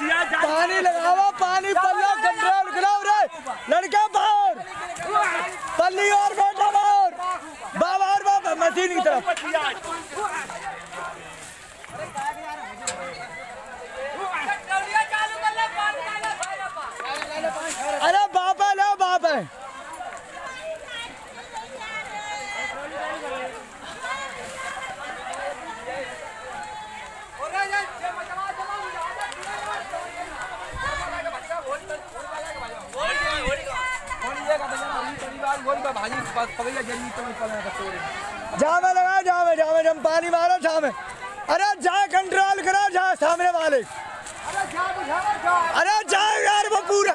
पानी लगाओ पानी पल्लो कंट्रोल करो रे लड़के बाहर पल्ली और बेटा बाहर बाबा और बाबा मशीन की तरफ़ जावे लगा जावे जावे जम पानी मारो जावे अरे जा कंट्रोल करो जा सामने वाले। अरे जा यार वो पूरा।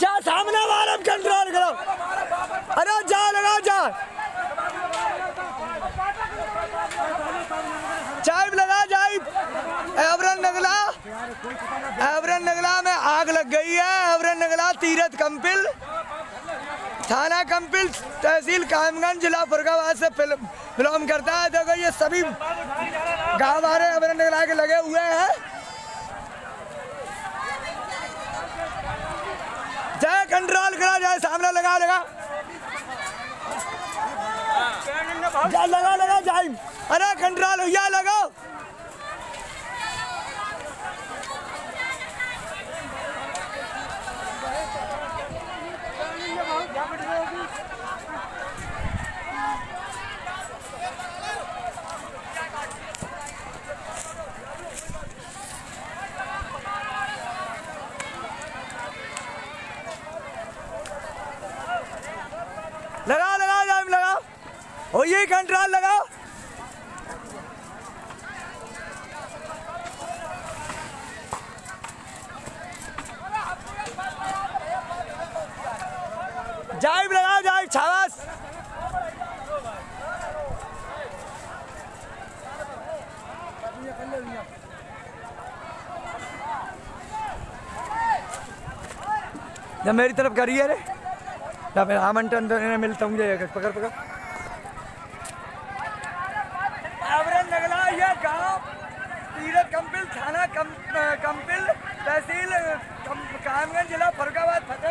जा सामने वाले कंट्रोल करो। अरे जा लगा जा चाइब लगा चाइब एवरन नगला। एवरन नगला में आग लग गई है। एवरन नगला तीरथ कंपिल। थाना कंपिल तहसील कामगंज जिला फुरगाबाद से बिलोंग करता है। देखो ये सभी गाँव हमारे एवरन नगला के लगे हुए हैं। जय कंट्रोल करा जाए सामने लगा लगा। लगा लगा जाए अरे कंट्रोल, भैया, लगाओ। लगाओ लगाओ, जाम, लगाओ। हो ये कंट्रोल लगाओ। जाइब लगाओ, जाइब छावास जब मेरी तरफ़ करिए रे। या फिर आमंत्रण तो इन्हें मिलता हूँ मुझे पकड़ पकड़। ये कंपिल थाना कम, कंपिल तहसील कम, कामगंज जिला फरुखाबाद फतेह